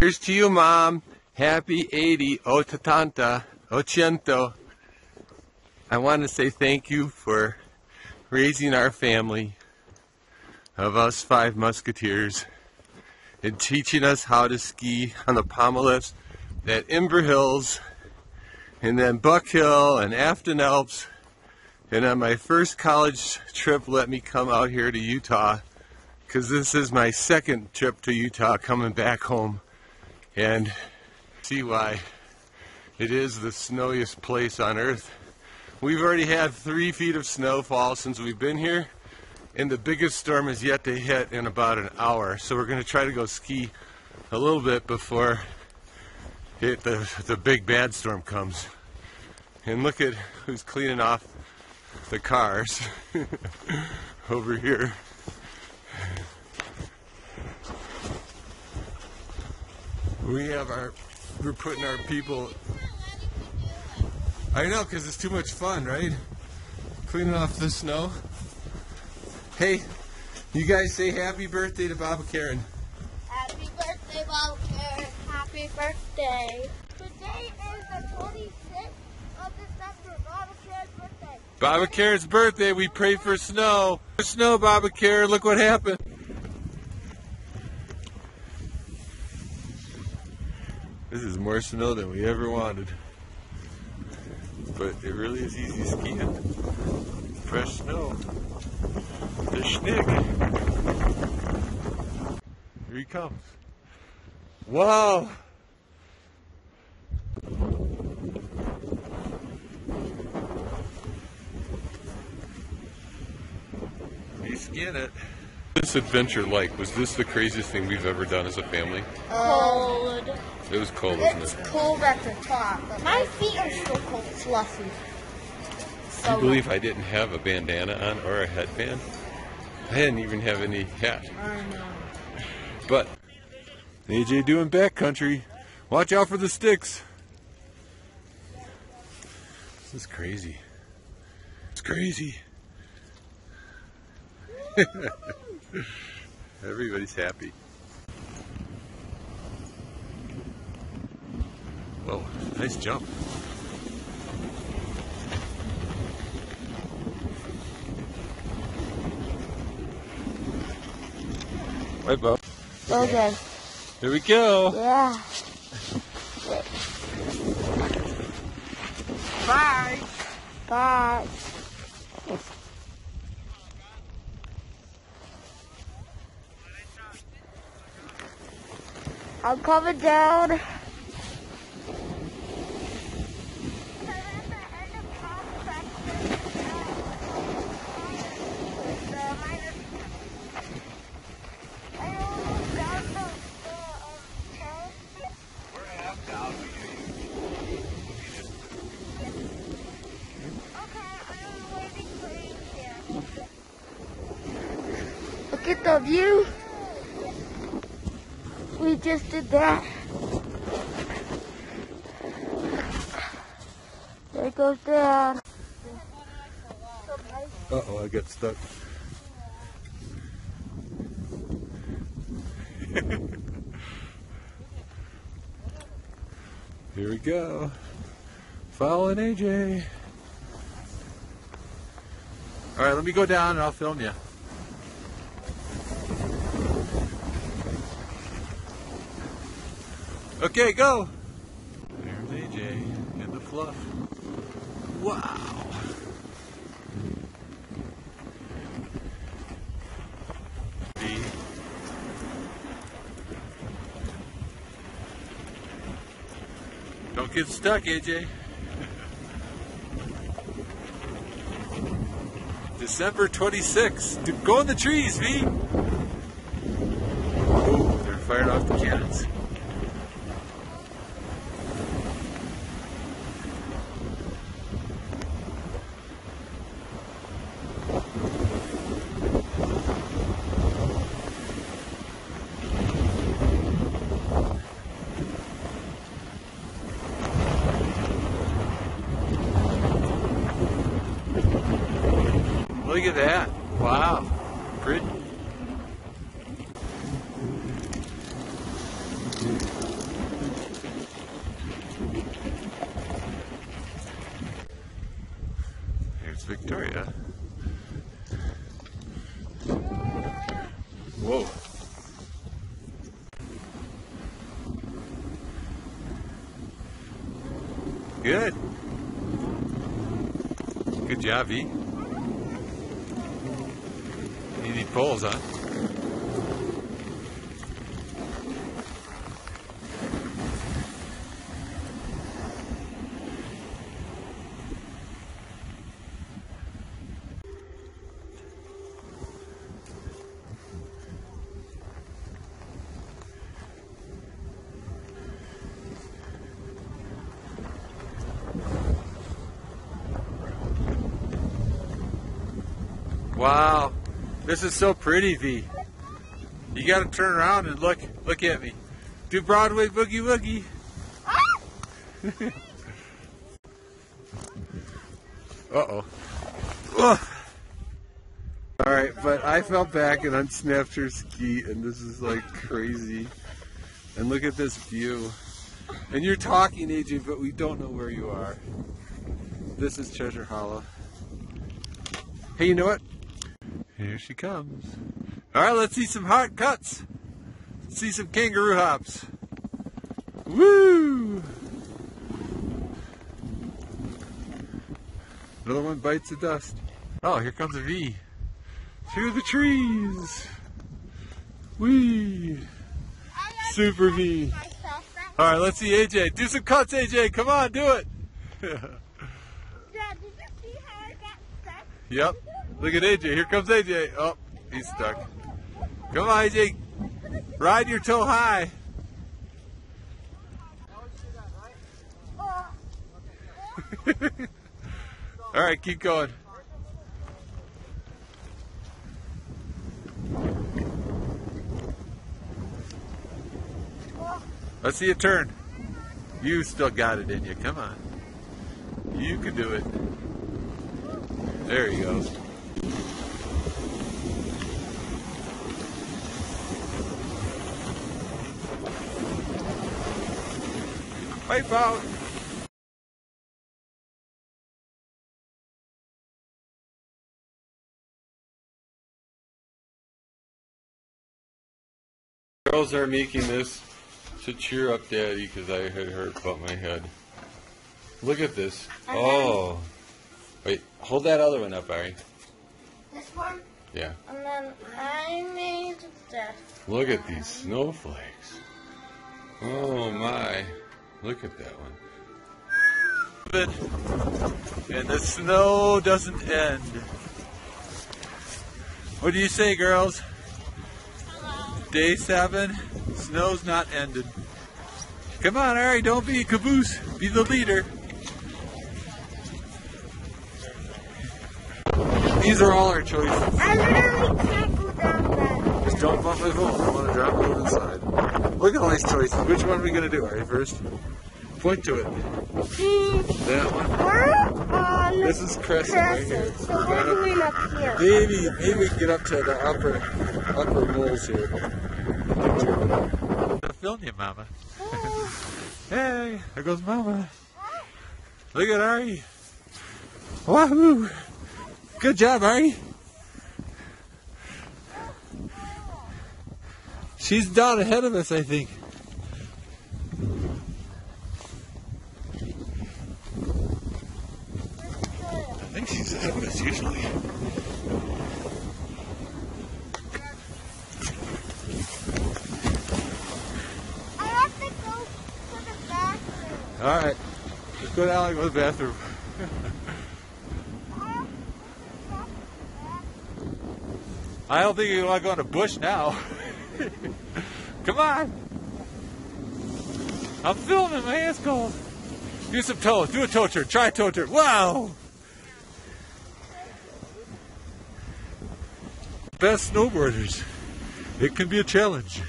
Here's to you, Mom. Happy 80, ottanta, ochento. Oh, I want to say thank you for raising our family of us five musketeers and teaching us how to ski on the Pomalifts at Inver Hills and then Buck Hill and Afton Alps. And on my first college trip, let me come out here to Utah because this is my second trip to Utah coming back home and see why it is the snowiest place on earth. We've already had three feet of snowfall since we've been here and the biggest storm is yet to hit in about an hour. So we're going to try to go ski a little bit before it, the, the big bad storm comes. And look at who's cleaning off the cars over here. We have our, we're putting our people, I know because it's too much fun, right? Cleaning off the snow. Hey, you guys say happy birthday to Baba Karen. Happy birthday, Baba Karen. Happy birthday. Today is the 26th of December, Baba Karen's birthday. Baba Karen's birthday, we pray for snow. Snow, Baba Karen, look what happened. This is more snow than we ever wanted. But it really is easy skiing. Fresh snow. The schnick. Here he comes. Wow! He's skiing it. This adventure like, was this the craziest thing we've ever done as a family? Cold. It was cold, wasn't It's it? cold at the top. My feet are still cold, fluffy. So you believe I didn't have a bandana on or a headband? I didn't even have any hat. I know. But AJ doing backcountry. Watch out for the sticks. This is crazy. It's crazy. Everybody's happy. Whoa, nice jump. Right, Bo. Okay. Here we go. Yeah. Bye. Bye. I'm coming down. Look at the view. Just did that. There it goes down. Uh oh, I got stuck. Here we go. Following AJ. All right, let me go down and I'll film you. Okay, go. There's AJ in the fluff. Wow. Don't get stuck, AJ. December 26th. Go in the trees, V. Look at that. Wow. Pretty. Here's Victoria. Whoa. Good. Good job, E. Need poles, huh? Wow, this is so pretty, V. You got to turn around and look. Look at me. Do Broadway boogie woogie. uh oh. All right, but I fell back and unsnapped her ski, and this is like crazy. And look at this view. And you're talking, AJ, but we don't know where you are. This is Treasure Hollow. Hey, you know what? Here she comes. All right, let's see some hard cuts. Let's see some kangaroo hops. Woo! Another one bites the dust. Oh, here comes a V. Through the trees. Wee. Super V. All right, let's see AJ. Do some cuts, AJ. Come on, do it. Dad, did you see how I got stuck? Yep. Look at AJ. Here comes AJ. Oh, he's stuck. Come on, AJ. Ride your toe high. All right, keep going. Let's see you turn. You still got it in you. Come on. You can do it. There you go. Wipe out. Girls are making this to cheer up Daddy because I had hurt about my head. Look at this. Oh. Wait, hold that other one up, Ari. this one, Yeah. and then I made this. Look at these snowflakes. Oh my. Look at that one. And the snow doesn't end. What do you say, girls? Day seven, snow's not ended. Come on, Ari, don't be a caboose. Be the leader. These are all our choices. I literally can't go down that. Just don't bump my phone. I want to drop it over the side. Look at all these choices. Which one are we going to do, Ari, first? Point to it. See, That one. we're on This is Crescent right here. Crescent, so we're going up here. Maybe, maybe we can get up to the upper, upper moles here. I'm filming you, Mama. Hey, there goes Mama. Look at Ari. Wahoo! Good job, Ari. She's down ahead of us, I think. I think she's ahead of us usually. I have to go to the bathroom. All right, let's go down and to the bathroom. I go to the bathroom. I don't think you want to go in a bush now. Come on. I'm filming. My hand's cold. Do some toes. Do a toe turn. Try a toe turn. Wow. Best snowboarders. It can be a challenge.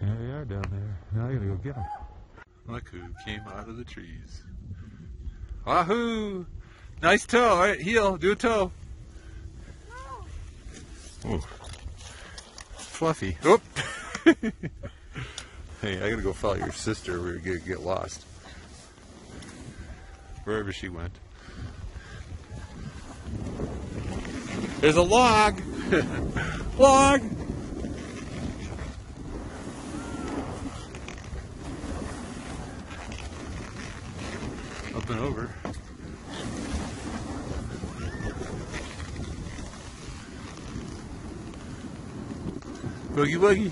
There they are down there. Now I gotta go. Look who came out of the trees. Wahoo! Nice toe. All right, heel. Do a toe. Oh. Ooh. Fluffy. Oop. Oh. hey, I gotta go follow your sister. We're gonna get lost. Wherever she went. There's a log. log. Up over. Boogie woogie.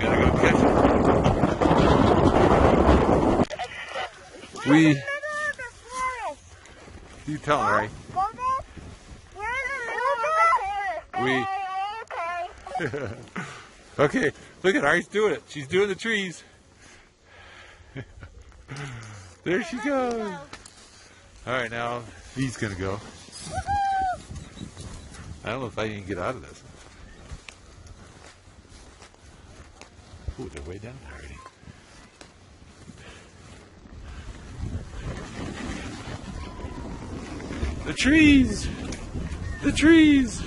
Gotta go catch it. We, We're in the middle of the forest. you tell her, right? We're in the middle of the forest. We- Okay. Okay, look at Ari's doing it. She's doing the trees. there she goes. All right, now he's gonna go. I don't know if I can get out of this. Ooh, they're way down already. The trees! The trees!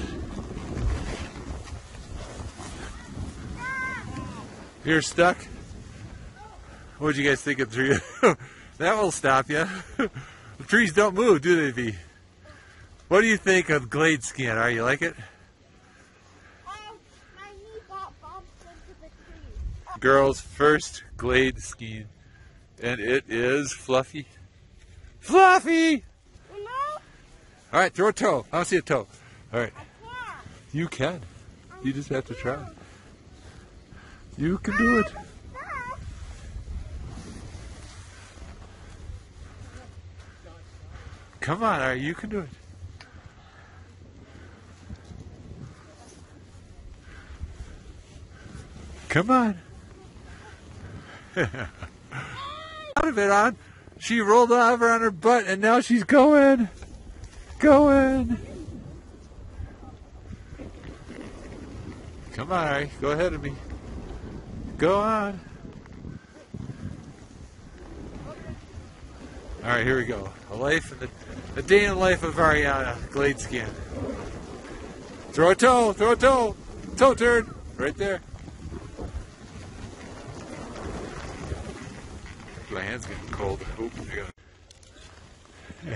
You're stuck? What'd you guys think of tree? that will stop you. the trees don't move, do they, V? What do you think of Glade skiing? Are you like it? The. Girls' first Glade skiing. And it is fluffy. Fluffy! All right, throw a toe. I to see a toe. All right, you can. You just have to try. You can do it. Come on, all right, you can do it. Come on. Out of it on. She rolled over on her butt and now she's going. Going. Come on. Go ahead of me. Go on. All right, here we go. A life, of the, a day in the life of Ariana Glade Skin. Throw a toe, throw a toe, toe turn, right there. My hand's getting cold. Oop,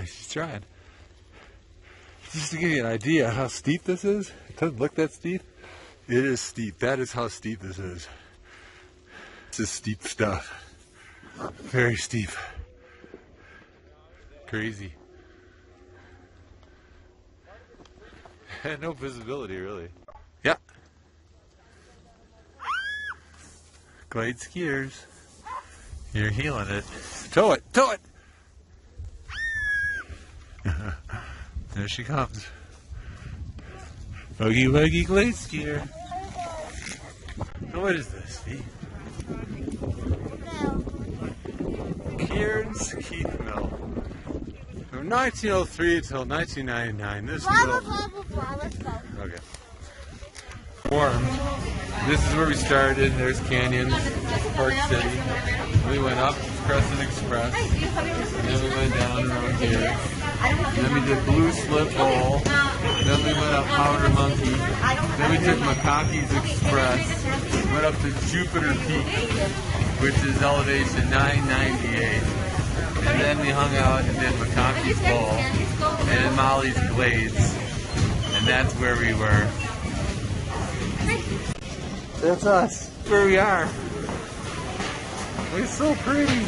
she's trying. Just to give you an idea how steep this is, it doesn't look that steep. It is steep. That is how steep this is. This is steep stuff. Very steep. Crazy. And no visibility, really. Yeah. Glade skiers. You're healing it. Tow it, tow it! there she comes. Boogie woogie glade skier. What is this, V? Cairns Keith Mill. From 1903 until 1999, this Blah, blah, mill. blah, blah, blah. Let's go. Okay. Formed. This is where we started. There's canyons, Park City. We went up Crescent Express. And then we went down around here. Then we did Blue Slip Bowl. Then we went up Powder Monkey. Then we took McConkey's Express. Went up to Jupiter Peak, which is elevation 998. And then we hung out and did McConkey's Bowl and Molly's Glades. And that's where we were. That's us. Where we are. It's so pretty.